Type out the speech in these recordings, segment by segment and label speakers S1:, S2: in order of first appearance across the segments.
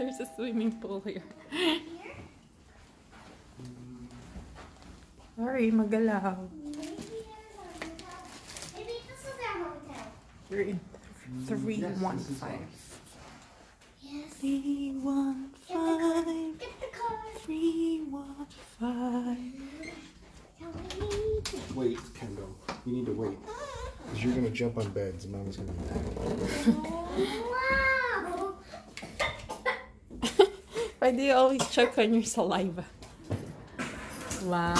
S1: There's a swimming pool here. Sorry, magalaw.
S2: Maybe this is our hotel.
S1: We're in 315.
S2: Yes.
S1: 315.
S2: Get the car.
S1: 315.
S3: Wait, Kendall. You need to wait. Ah. Because you're going to jump on beds and Mama's going to be mad.
S2: Oh.
S1: Why do you always choke on your saliva? Wow.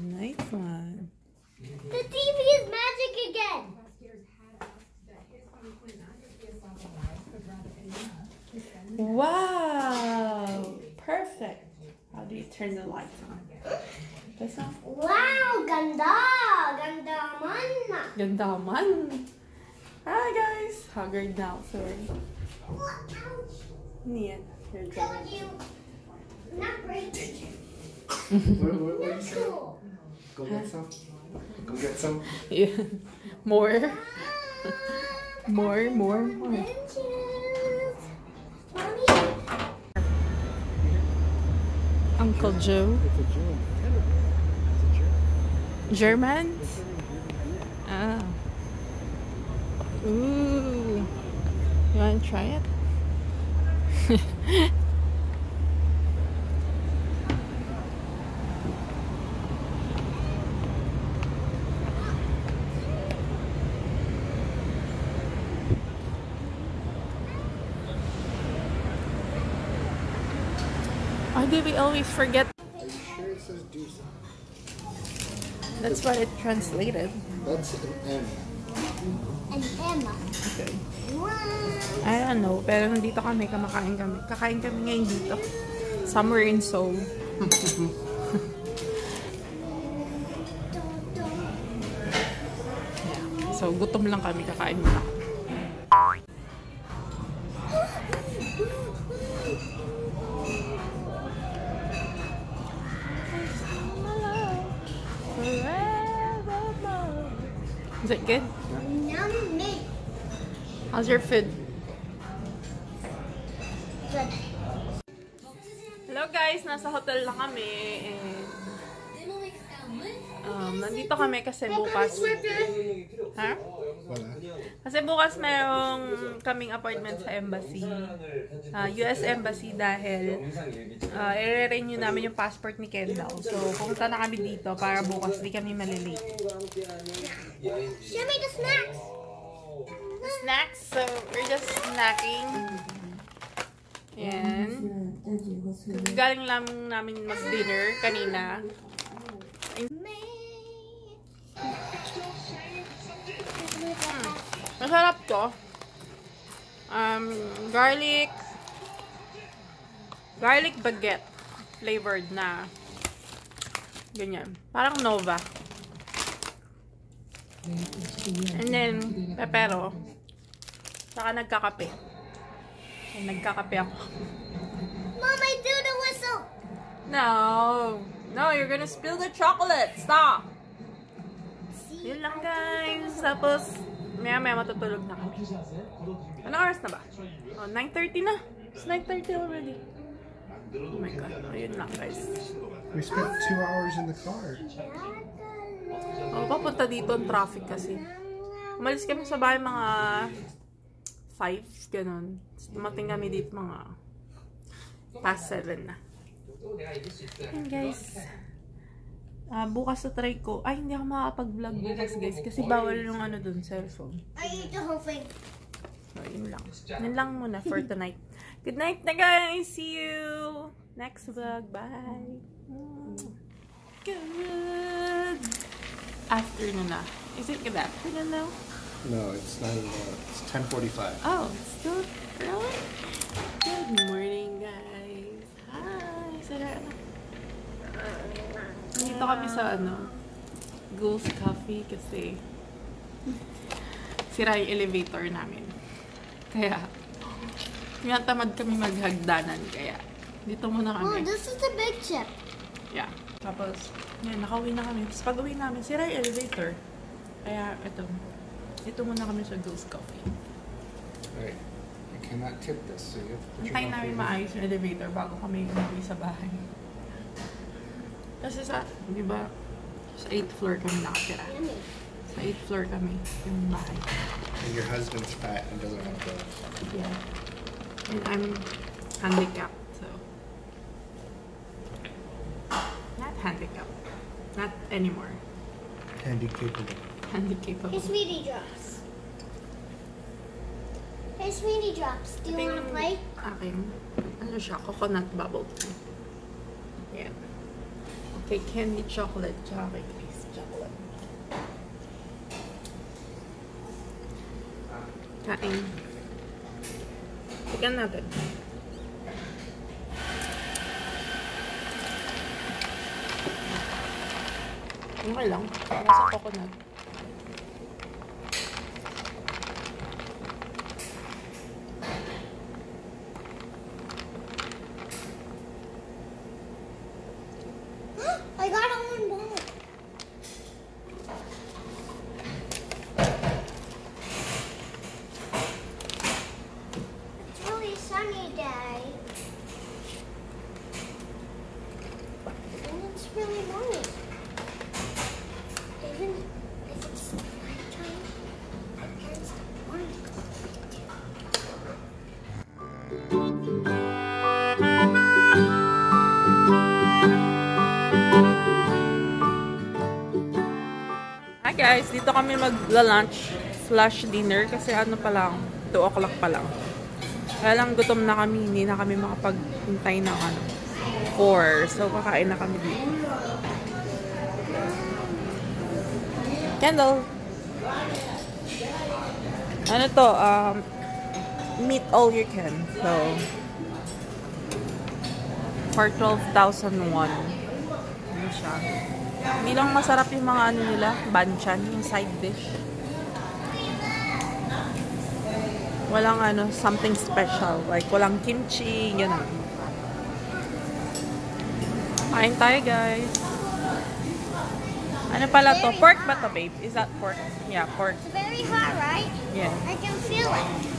S1: nice one.
S2: The TV is magic again.
S1: Wow. Perfect. How do you turn the lights on? This one?
S2: Wow, ganda. Ganda man.
S1: Ganda man. Hi guys. Haggard now, sorry. Yeah, you're
S2: driving. Not.
S3: Take
S2: it.
S3: Go get some. Go get some.
S1: Yeah. More. more, more, more. Uncle Joe. German? Ah. Ooh. You want to try it? Why do we always forget?
S3: Are you sure it says do something?
S1: That's what it translated.
S3: That's an M.
S2: And Emma.
S1: Okay. I don't know, pero nandito kami, kamakain kami. Kakain kami ngayon dito. Somewhere in Seoul. Yeah. So, gutom lang kami, kakain muna. How's your food?
S2: Good.
S1: Hello guys, nasa hotel na kami and um, nandito kami kasi bukas. Ha?
S3: Wala.
S1: Kasi bukas merong kaming appointment sa embassy. ah, US Embassy dahil uh, i-renew namin yung passport ni Kendall. So, pumunta na kami dito para bukas di kami malilate.
S2: Show me the snacks.
S1: Snacks, so we're just snacking. Yan. Galing lang namin mag-dinner kanina. Masarap to. Um, garlic garlic baguette flavored na ganyan. Parang Nova. And then, pepero. Saka nagkakape. And nagkakape ako.
S2: Mom, I do the whistle.
S1: No! No, you're gonna spill the chocolate! Stop!
S2: See?
S1: Yun lang guys. Tapos, maya maya matutulog na kami. Anong oras na ba? Oh, 9.30 na. It's 9.30 already. Oh my god. Ayun lang guys.
S3: We spent two hours in the car.
S1: Oh, papunta dito ang traffic kasi. Umalis kami sa bahay mga 5, ganun. Dumating kami dito mga past 7 na. Ayun guys. Ah, bukas sa try ko. Ay, hindi ako makakapag-vlog bukas guys. Kasi bawal yung ano dun, cellphone.
S2: I eat the whole thing.
S1: So, yun lang. Yun lang muna for tonight. Good night na guys! See you next vlog. Bye! Good afternoon na. Is it good afternoon now?
S3: No, it's not even. Uh, it's 10:45.
S1: Oh, it's still early? Good morning, guys. Hi! Sarah. Dito kami sa ano, Ghost Coffee kasi sira yung elevator namin. Kaya, tinatamad kami maghagdanan. Kaya, dito muna
S2: Oh,
S1: kami.
S2: this is the big chip.
S1: Yeah. Tapos, yan, nakauwi na kami. Tapos pag uwi namin, sira yung elevator. Kaya, ito. Ito muna kami sa Ghost Coffee.
S3: Alright. I cannot tip this, so you have to put your
S1: Hintayin
S3: mouth
S1: namin
S3: over.
S1: maayos yung elevator bago kami umuwi sa bahay. Kasi sa, di ba, sa 8th floor kami nakatira.
S2: Yummy.
S1: Sa 8th floor kami, yung bahay.
S3: And your husband's fat and doesn't have the.
S1: Yeah. And I'm handicapped, so. Not handicapped. Not anymore.
S3: Handy capable.
S1: Handicapable.
S2: Hey, sweetie drops. Hey, sweetie drops. Do you want to play?
S1: Aking, ano siya, coconut bubble tea. Yan. Kay candy chocolate, tsaka Grace chocolate. Kain. Tignan natin. Okay lang. Nasa coconut.
S2: I got
S1: guys, dito kami magla-lunch slash dinner kasi ano pa lang, 2 o'clock pa lang. Kaya lang gutom na kami, hindi na kami makapaghintay ng ano, 4. So kakain na kami dito. Kendall! Ano to? Um, meet all you can. So, for 12,001. Ano siya? Hindi lang masarap yung mga ano nila, banchan, yung side dish. Walang ano, something special. Like, walang kimchi, gano'n. Kain tayo, guys. Ano pala to? Pork ba to, babe? Is that pork? Yeah, pork.
S2: It's very hot, right?
S1: Yeah.
S2: I can feel it.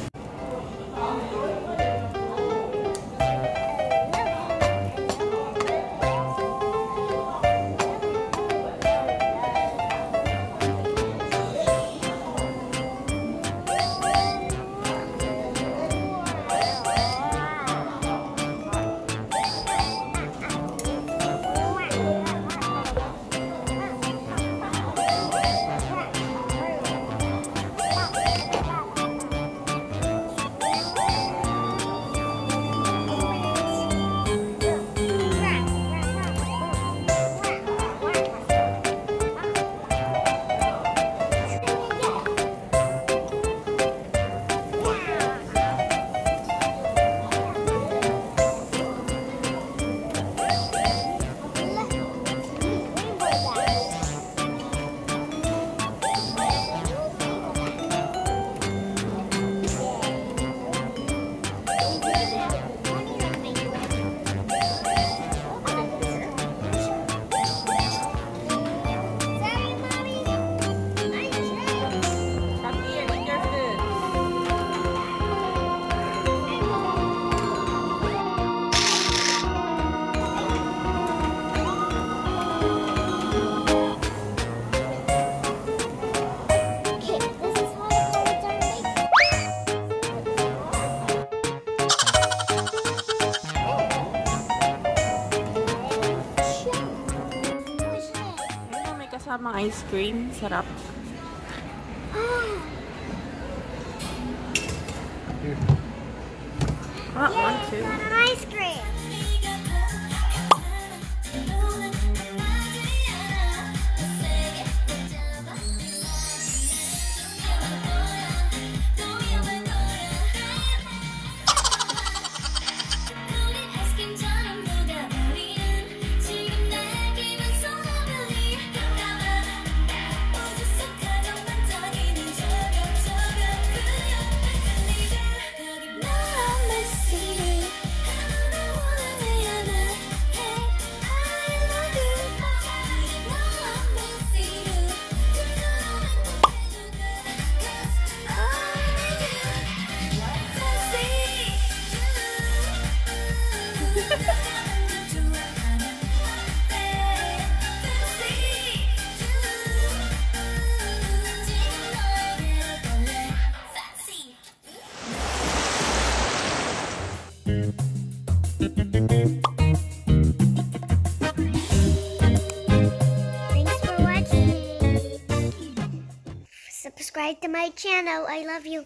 S1: Ice cream. Sarap.
S2: Subscribe to my channel. I love you.